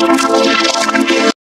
Thank you.